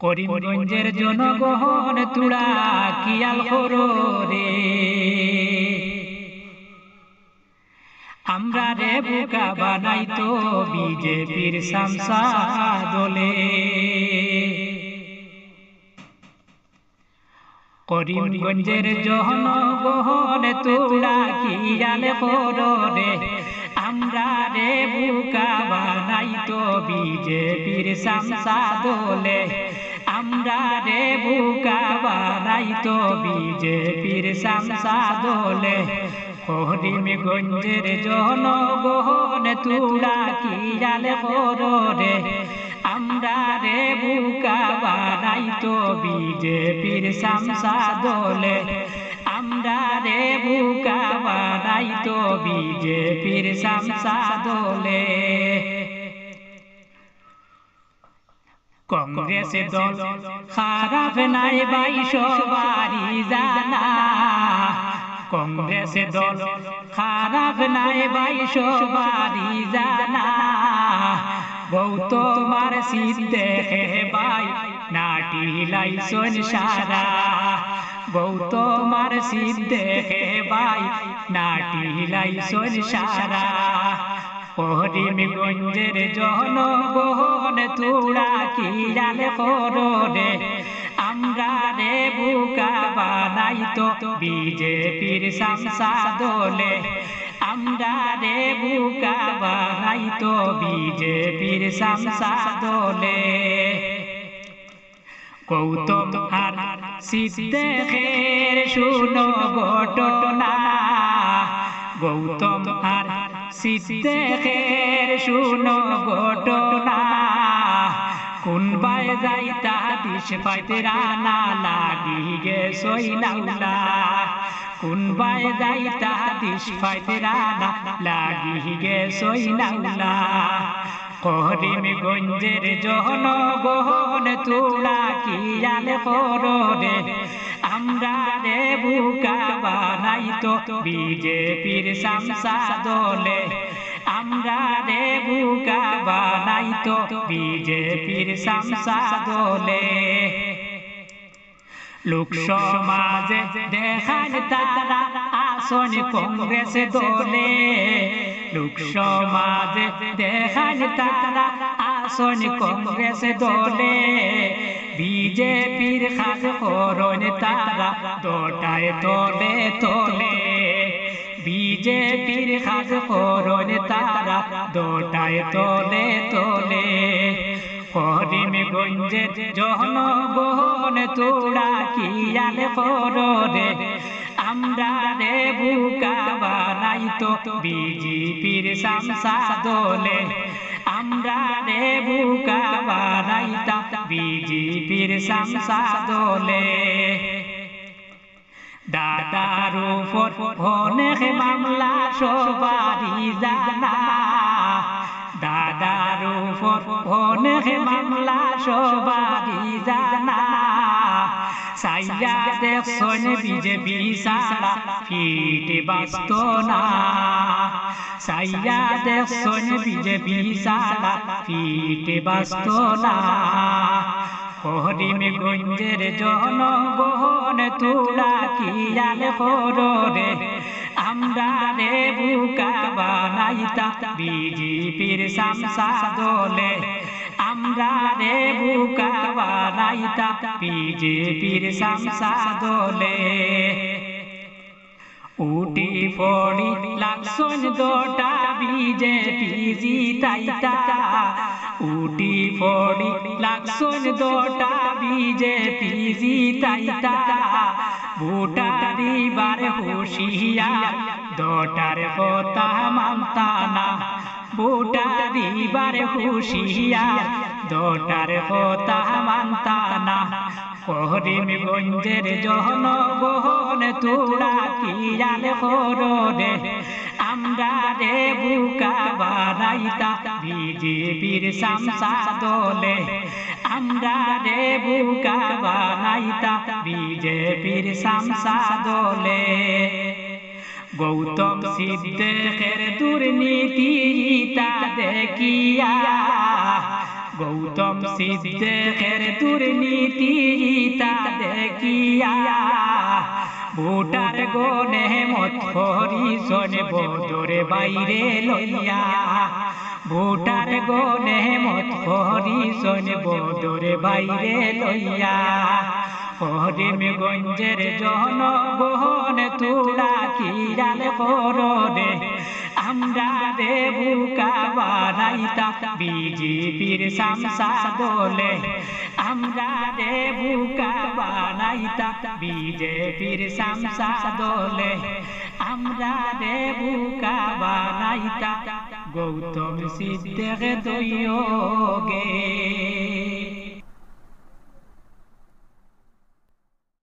করিমগঞ্জের জনগণ তুড়া কিয়াল করো রে আমরা রে বুকা বানাই তো বিজেপির দলে করিমগঞ্জের জনগণ তুড়া কিয়াল করো রে আমরা রে বুকা বানাই তো বিজেপির সামসা দলে আমরা রে বুকা বানাই তো বিজেপির সামসা দলে হরিমগঞ্জের জনগণ তুড়া কি জালে রে আমরা রে বুকা বানাই তো বিজেপির সামসা দলে আমরা রে বুকা বানাই তো বিজেপির সামসা দলে। কংগ্রেস দল খারাপ নাই বাইশ বাড়ি জানা। কংগ্রেস দল খারাপ নাই বাইশ বাড়ি জানা। বহুত মার সিদ্ধে বাই নাটি লাইসন সারা। বহুত মার সিদ্ধে বাই নাটি লাইসন সারা। হরিমগঞ্জের জনগণ তুড়া কি জালে করো রে আমরা রে বুকা বানাই তো বিজেপির সামসা দলে আমরা রে বুকা বানাই তো বিজেপির সামসা দলে গৌতম আর সিদ্ধের শুনো ঘটনা গৌতম আর সিদ্ধের শুনো ঘটনা। কোন বায় যাইতা দিশ পাইতে রানা লাগি গে সইনাউলা কোন বায় যাইতা দিশ পাইতে রানা লাগি গে সইনাউলা করিম গঞ্জের জহন গহন তুলা কি জালে করো রে আমরা রে বুকা বানাই তো বিজেপির সামসা দলে আমরা রে বুকা বানাই তো বিজেপির সামসা দলে লোক সমাজে দেখান তারা, আসন কংগ্রেস দলে। লোক সমাজে দেখান তারা, আসন কংগ্রেস দলে। বিজেপির খাস করণ তারা দোটায় তলে তলে। বিজেপির খাস করণ তারা দোটায় তলে তলে। হরিমগঞ্জের জনগণ তোড়া কিয়াল করো রে আমরা রে বুকা বানাই তো বিজেপির সামসা দলে। আমরা রে বুকা বানাই তা বিজেপির সামসা দলে দাদার উপর অনেক মামলা সবারই জানা। দাদার উপর অনেক মামলা সবারই জানা। সাইয়া দেখছন বিজেপি সারা ফিট বাস্ত না। সাইয়া দেখছন বিজেপি সারা ফিট বাস্ত না। হরিমগঞ্জের জনগণ তুলা কিয়াল করো রে? আমরা রে বুকা বানাইতা, বিজেপির সামসা দলে। আমরা রে বুকা বানাইতা বিজেপির সামসা দলে উটি পড়ি লাকসন দোটা বিজেপি জিতাইতা। উটি পড়ি লাকসন দোটা বিজেপি জিতাইতা। ভোটারি বারে হুশিয়া দটার কথা মানতা না। ভোটারি বারে হুশিয়া দটার কথা মানতা না। করিমগঞ্জের জনগণ তোরা কিয়াল করো রে আমরা রে বুকা বানাইতা, বিজেপির সামসা দলে আমরা রে বুকা বানাইতা, বিজেপির সামসা দলে গৌতম সিদ্ধের দুর্নীতি তা দেখিয়া, গৌতম সিদ্ধের দুর্নীতি তা দেখিয়া ভোটার গনে মত হরিশন বদরে বাইরে লইয়া। ভোটার গনে মত হরিশন বদরে বাইরে লইয়া। হরিম গঞ্জের জন গহন তুলা কিরাল কররে আমরা রে বুকা বানাইতা, বিজেপির সামসা দলে আমরা রে বুকা বানাইতা, বিজেপির সামসা দলে আমরা রে বুকা বানাইতা, গৌতম সিদ্ধের দৈয়োগে।